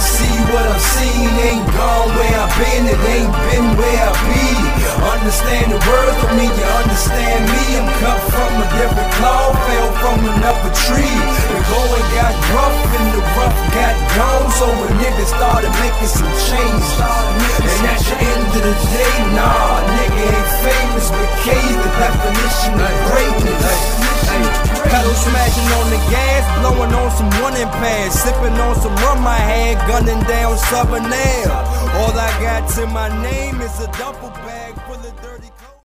see what I've seen. Ain't gone where I've been, it ain't been where I be. Understand the world for me, you understand me. I'm cut from a different cloth, fell from another tree. The going got rough and the rough got gone. So when niggas started making some changes. And at the end of the day, nah, nigga ain't famous, but K's the definition of greatness. Smashing on the gas, blowing on some running pads, sipping on some rum I had, gunning down Southern Air. All I got to my name is a duffel bag full of dirt.